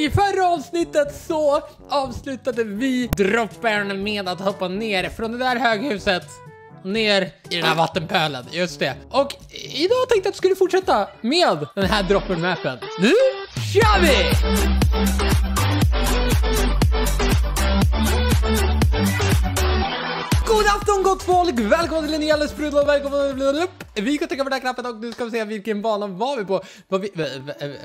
I förra avsnittet så avslutade vi droppen med att hoppa ner från det där höghuset ner i den här vattenpölen, just det. Och idag tänkte jag att vi skulle fortsätta med den här droppen-mappen. Nu kör vi! Afton gott folk! Välkomna till en ny alldeles sprudlande välkommen Vi ska trycka på den här knappen och nu ska vi se vilken bana var vi på. Var vi,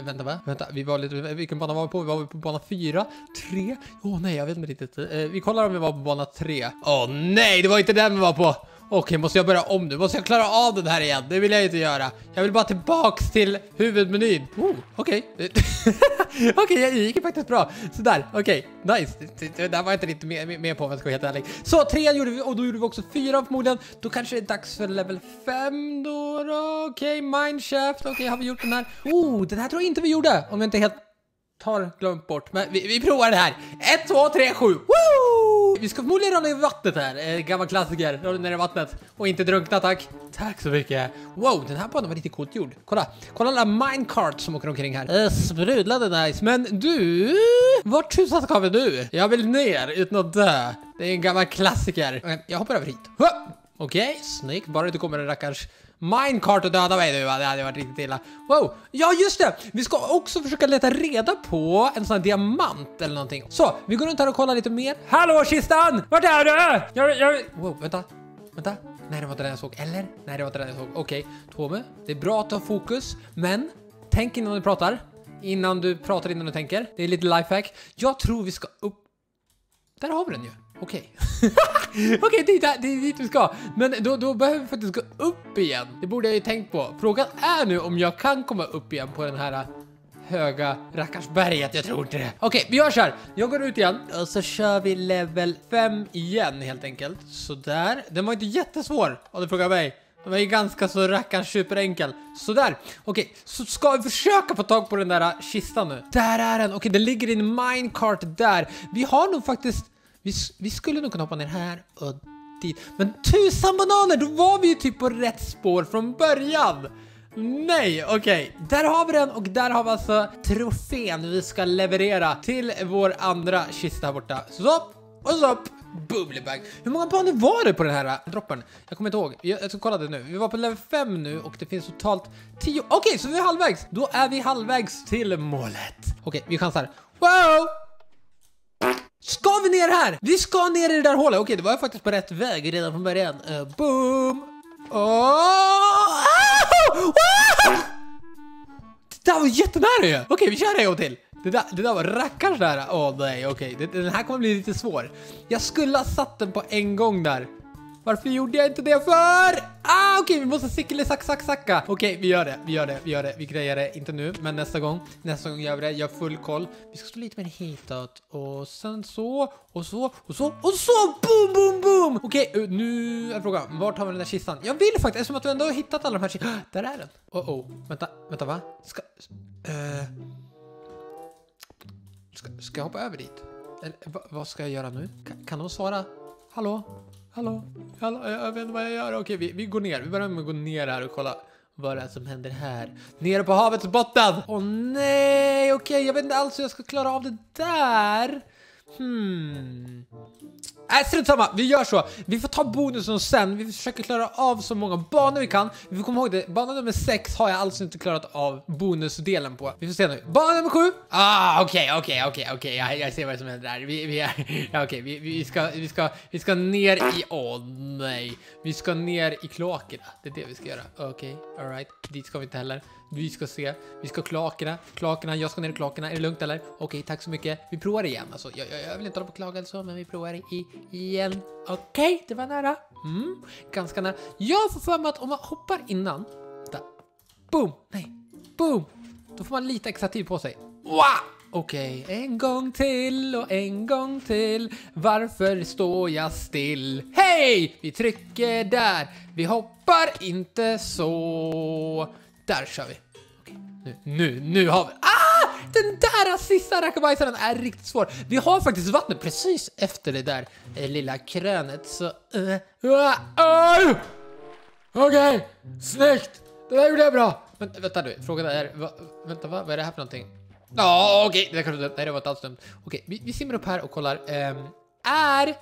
vänta va? Vänta, vi var lite, vilken bana var vi på? Vi var på bana 4, 3? Åh oh, nej, jag vet inte riktigt. Eh, vi kollar om vi var på bana 3. Åh oh, nej, det var inte den vi var på! Okej, måste jag börja om nu? Måste jag klara av den här igen? Det vill jag inte göra. Jag vill bara tillbaks till huvudmenyn. Oh, okej. Okay. okej, okay, jag gick faktiskt bra. Sådär, okej. Okay. Nice. Det där var jag inte riktigt med, med på om jag ska vara helt ärlig. Så trean gjorde vi och då gjorde vi också fyra förmodligen. Då kanske det är dags för level 5 då. då. Okej, okay, mineshaft. Okej, okay, har vi gjort den här? Oh, den här tror jag inte vi gjorde. Om jag inte helt tar glömt bort. Men vi, vi provar det här. 1, 2, 3, 7. Woo! Vi ska förmodligen ramla i vattnet här. Eh, gammal klassiker. Ramla ner i vattnet. Och inte drunkna tack. Tack så mycket. Wow, den här banan var riktigt coolt gjord. Kolla. Kolla alla minecart som åker omkring här. Eh, sprudlade nice. Men du, vart tusan ska vi nu? Jag vill ner utan att dö. Det är en gammal klassiker. Okay, jag hoppar över hit. Okej, okay, snyggt. Bara inte kommer en rackars minecart och döda mig nu, det hade varit riktigt illa. Wow, ja just det! Vi ska också försöka leta reda på en sån här diamant eller någonting. Så, vi går runt här och kollar lite mer. Hallå kistan! Vart är du? Jag, jag... Wow, vänta, vänta. Nej, det var inte den jag såg. Eller? Nej, det var inte den jag såg. Okej, okay. Tome, det är bra att ha fokus, men tänk innan du pratar. Innan du pratar innan du tänker. Det är lite lifehack. Jag tror vi ska upp... Där har vi den ju. Okej. Okay. Okej, okay, det, det är dit vi ska. Men då, då behöver vi faktiskt gå upp igen. Det borde jag ju tänkt på. Frågan är nu om jag kan komma upp igen på den här äh, höga rackarsberget. Jag tror inte det. Okej, okay, vi gör så här. Jag går ut igen och så kör vi level 5 igen helt enkelt. Sådär. Den var inte jättesvår om du frågar mig. Den var ju ganska så rackars superenkel. Sådär. Okej, så ska vi försöka få tag på den där äh, kistan nu. Där är den. Okej, den ligger i en minecart där. Vi har nog faktiskt vi, vi skulle nog kunna hoppa ner här och dit. Men tusan bananer, då var vi ju typ på rätt spår från början. Nej, okej. Okay. Där har vi den och där har vi alltså trofén vi ska leverera till vår andra kista här borta. Så, och så, Bubblebag. Hur många banor var det på den här äh, droppen? Jag kommer inte ihåg. Jag, jag ska kolla det nu. Vi var på level 5 nu och det finns totalt 10. Okej, okay, så vi är halvvägs. Då är vi halvvägs till målet. Okej, okay, vi chansar. Wow! Ska vi ner här? Vi ska ner i det där hålet. Okej, det var jag faktiskt på rätt väg redan från början. Uh, boom! Oh! Det där var jättenära ju! Okej, vi kör en gång till. Det där, det där var rackars nära. Åh oh, nej, okej. Den här kommer bli lite svår. Jag skulle ha satt den på en gång där. Varför gjorde jag inte det för? Ah, okej, okay, vi måste sickle sack, sack, sacka. Okej, okay, vi gör det, vi gör det, vi gör det. Vi grejer det, inte nu, men nästa gång. Nästa gång gör vi det, jag har full koll. Vi ska stå lite mer hitåt och sen så och så och så och så. Boom, boom, boom. Okej, okay, nu är frågan, vart har vi den där kistan? Jag vill faktiskt, eftersom att du ändå har hittat alla de här kistorna. Där är den. Oh, oh, vänta, vänta, va? Ska, uh, ska, ska jag hoppa över dit? Eller, vad ska jag göra nu? Kan, kan de svara? Hallå? Hallå? Hallå? Jag vet inte vad jag gör. Okej, vi, vi går ner. Vi börjar med att gå ner här och kolla vad det är som händer här. Nere på havets botten! Åh nej, okej, jag vet inte alls hur jag ska klara av det där. Hmm. Äh, strunt samma, vi gör så. Vi får ta bonusen sen. Vi försöker klara av så många banor vi kan. Vi får komma ihåg det. Bana nummer 6 har jag alltså inte klarat av bonusdelen på. Vi får se nu. Bana nummer 7. Ah, okej, okay, okej, okay, okej, okay, okej. Jag, jag ser vad som händer där. Vi, vi, är, ja, okej, vi, vi, ska, vi, ska, vi ska ner i... Åh, oh, nej. Vi ska ner i kloakerna. Det är det vi ska göra. Okej, okay, alright. Dit ska vi inte heller. Vi ska se. Vi ska klakerna. Klakerna. Jag ska ner i klakerna. Är det lugnt eller? Okej, okay, tack så mycket. Vi provar igen. Alltså, jag, jag, jag vill inte hålla på klaga så, men vi provar i, igen. Okej, okay, det var nära. Mm, ganska nära. Jag får för mig att om man hoppar innan. Där. Boom! Nej. Boom! Då får man lite extra tid på sig. Wow! Okej, okay. en gång till och en gång till. Varför står jag still? Hej! Vi trycker där. Vi hoppar inte så. Där kör vi. Okej, nu, nu, nu har vi... Ah! Den där sista rackabajsaren är riktigt svår. Vi har faktiskt vattnet precis efter det där eh, lilla krönet, så... Uh, uh, uh. Okej, okay. snyggt! Det där gjorde jag bra. Men, vänta nu, frågan är... Va, vänta, va? vad är det här för någonting? Ja, okej, det kanske Nej, det var inte alls dumt. Okej, vi, vi simmar upp här och kollar. Um, är...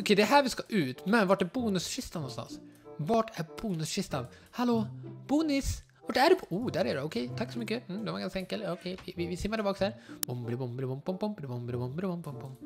Okej, det är här vi ska ut, men vart är bonuskistan någonstans? Vart är bonuskistan? Hallå? Bonus? Vart är du? Oh, där är du. Okej, tack så mycket. Mm, det var ganska enkelt. Okej, vi, vi, vi simmar tillbaka här.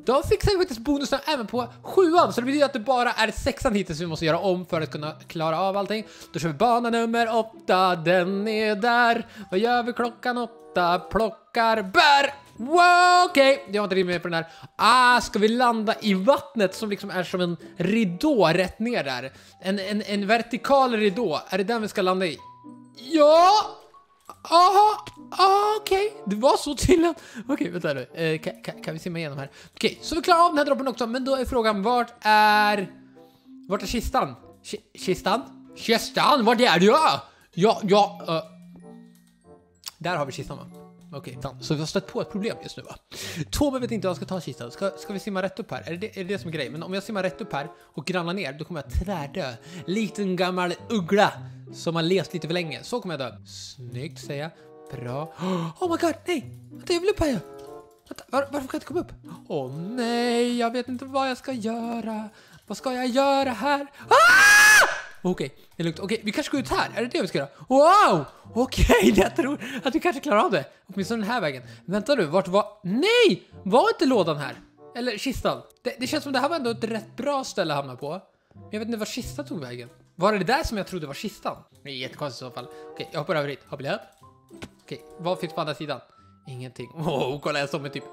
Då fixar vi faktiskt bonusen även på sjuan, så det betyder att det bara är sexan hittills vi måste göra om för att kunna klara av allting. Då kör vi bana nummer åtta, den är där. Vad gör vi klockan åtta? Plockar bär! Wow, okej, jag har inte riktigt med på den här. Ah, ska vi landa i vattnet som liksom är som en ridå rätt ner där? En, en, en vertikal ridå, är det den vi ska landa i? Ja! Aha, ah, okej. Det var så tydligen. Okej, vänta nu. Eh, kan, kan, kan vi simma igenom här? Okej, så vi klarar av den här droppen också, men då är frågan vart är... Vart är kistan? K kistan? Kistan? Vart är du? Ja, ja, uh. Där har vi kistan va? Okej, så vi har stött på ett problem just nu va? Tobbe vet inte hur jag ska ta kistan. Ska, ska vi simma rätt upp här? Är det, är det det som är grejen? Men om jag simmar rätt upp här och grannar ner, då kommer jag tvärdö. Likt en gammal uggla som har levt lite för länge. Så kommer jag dö. Snyggt säger jag. Bra. Oh my god, nej! Vänta, jag vill upp här ju! Vänta, var, varför kan jag inte komma upp? Åh nej, jag vet inte vad jag ska göra. Vad ska jag göra här? Ah! Okej, det är lugnt. Okej, vi kanske går ut här. Är det det vi ska göra? Wow! Okej, jag tror att vi kanske klarar av det. Åtminstone den här vägen. Vänta nu, vart var... Nej! Var inte lådan här? Eller kistan? Det, det känns som det här var ändå ett rätt bra ställe att hamna på. Men jag vet inte var kistan tog vägen. Var det där som jag trodde var kistan? Det är jättekonstigt i så fall. Okej, jag hoppar över hit. Hoppar upp. Okej, vad finns på andra sidan? Ingenting. Åh, oh, kolla jag står med typ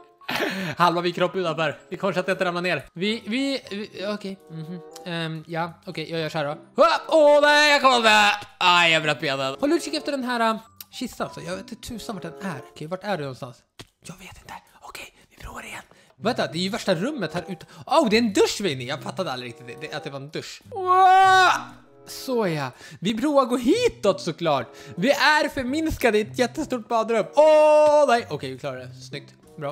halva min kropp utanför. Det är konstigt att jag inte ramlar ner. Vi, vi, vi okej. mhm. Ehm, ja, okej, jag gör så här då. Åh oh, nej, jag kommer med! Aj, jag bröt benen. Håll utkik efter den här uh, kistan så. Jag vet inte tusan vart den är. Okej, vart är du någonstans? Jag vet inte. Okej, vi provar igen. Vänta, det är ju värsta rummet här ute. Åh, oh, det är en dusch vi är inne i. Jag fattade aldrig riktigt det, det, att det var en dusch. Wow! Så ja, vi provar att gå hitåt såklart. Vi är förminskade i ett jättestort badrum. Åh nej! Okej, vi klarar det. Snyggt. Bra.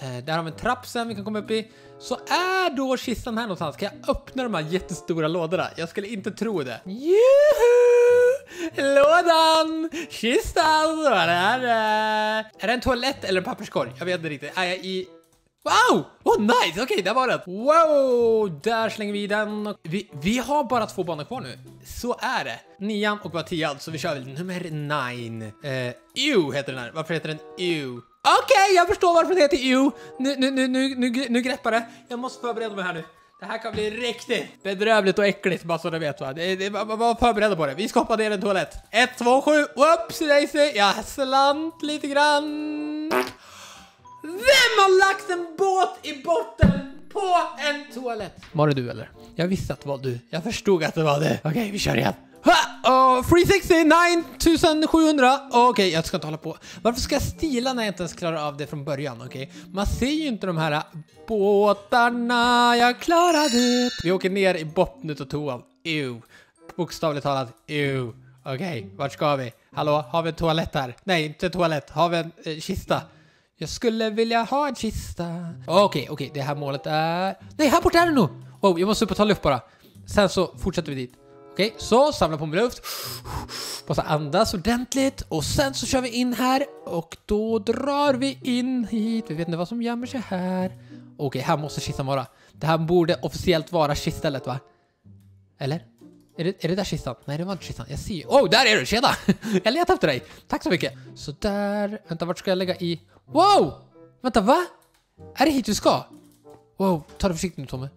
Eh, där har vi en trapp sen vi kan komma upp i. Så är då kistan här någonstans? Kan jag öppna de här jättestora lådorna? Jag skulle inte tro det. Juhu! Lådan! Kistan! Vad är det? Är det en toalett eller en papperskorg? Jag vet inte riktigt. Är jag i... Wow! Oh nice! Okej, okay, där var den. Wow! Där slänger vi den. Vi, vi har bara två banor kvar nu. Så är det. Nian och bara tian, så vi kör väl nummer nine. Uh, Ew heter den här. Varför heter den Ew? Okej, okay, jag förstår varför den heter Ew. Nu, nu, nu, nu, nu, nu greppar det. Jag måste förbereda mig här nu. Det här kan bli riktigt bedrövligt och äckligt, bara så du vet va. Det, det, var förberedda på det. Vi ska hoppa ner i en toalett. 1, 2, 7, whoops daisy. Jag slant lite grann. Vem har lagt en båt i botten på en toalett? Var det du eller? Jag visste att det var du. Jag förstod att det var du. Okej, okay, vi kör igen. Ha! Uh, 360, 9700. Okej, okay, jag ska inte hålla på. Varför ska jag stila när jag inte ens klarar av det från början? Okej, okay? man ser ju inte de här båtarna. Jag klarade det. Vi åker ner i botten av toan. Ew. Bokstavligt talat, ew. Okej, okay, vart ska vi? Hallå, har vi en toalett här? Nej, inte toalett. Har vi en eh, kista? Jag skulle vilja ha en kista. Okej, okay, okej, okay, det här målet är... Nej, här borta är det nog! Oh, jag måste upp och ta luft bara. Sen så fortsätter vi dit. Okej, okay, så samla på mig luft. Måste andas ordentligt och sen så kör vi in här och då drar vi in hit. Vi vet inte vad som gömmer sig här. Okej, okay, här måste kistan vara. Det här borde officiellt vara kiststället va? Eller? Är det, är det där kistan? Nej, det var inte kistan. Jag ser ju. Oh, där är du! Tjena! jag letar efter dig. Tack så mycket. Så där. Vänta, vart ska jag lägga i? Wow! Vänta, va? Är det hit du ska? Wow, ta det försiktigt nu Tommy.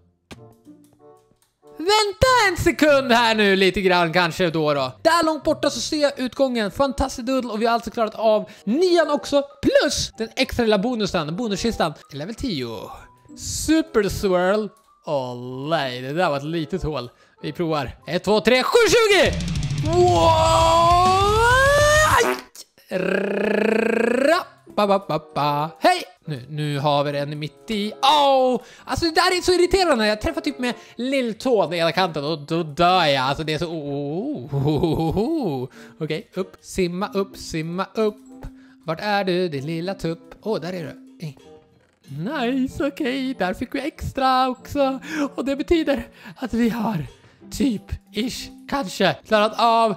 Vänta en sekund här nu lite grann kanske då då. Där långt borta så ser jag utgången. Fantastic doodle och vi har alltså klarat av nian också. Plus den extra lilla bonusen, bonuskistan. Level 10. Super swirl. Åh oh, nej, det där var ett litet hål. Vi provar. 1, 2, 3, 7, 20! Wow! Ba, ba, ba, ba. Hej! Nu, nu har vi den mitt i. Åh! Oh! Alltså det där är så irriterande. Jag träffar typ med lilltån i ena kanten och då dör jag. Alltså det är så... Oh, oh, oh, oh. oh, oh. Okej, okay, upp, simma upp, simma upp. Vart är du, din lilla tupp? Åh, oh, där är du. Hey. Nice, okej, okay. där fick vi extra också. Och det betyder att vi har typ, ish, kanske klarat av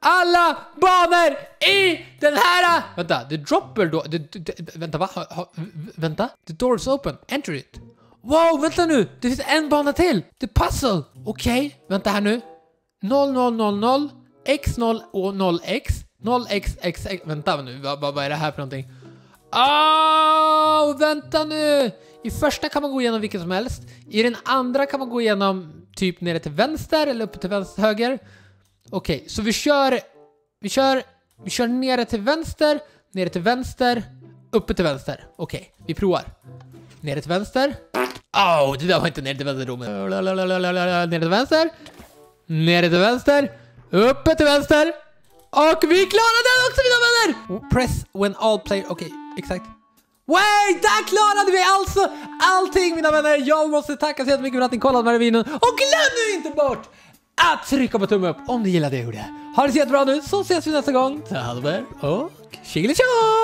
alla banor i den här... Vänta, the dropper då... Vänta, va? Ha, ha, vänta. The door's open. Enter it. Wow, vänta nu! Det finns en bana till! The puzzle! Okej, okay. vänta här nu. 0000 x0 och 0x 0xxx... Vänta nu, vad, vad är det här för någonting? Oh, vänta nu! I första kan man gå igenom vilket som helst. I den andra kan man gå igenom typ nere till vänster eller uppe till vänster, höger. Okej, okay, så vi kör... Vi kör... Vi kör nere till vänster, nere till vänster, uppe till vänster. Okej, okay, vi provar. Nere till vänster. Åh, oh, det där var inte nere till vänster Nere till vänster. Nere till vänster. Uppe till vänster. Och vi klarade den också mina vänner! Press when all player... Okej, okay, exakt. Wait, där klarade vi alltså allting mina vänner! Jag måste tacka så jättemycket för att ni kollade med videon. Och glöm nu inte bort att trycka på tumme upp om du gillade det jag gjorde. Ha det så jättebra nu så ses vi nästa gång. Ta hand om er och tjingelitjong!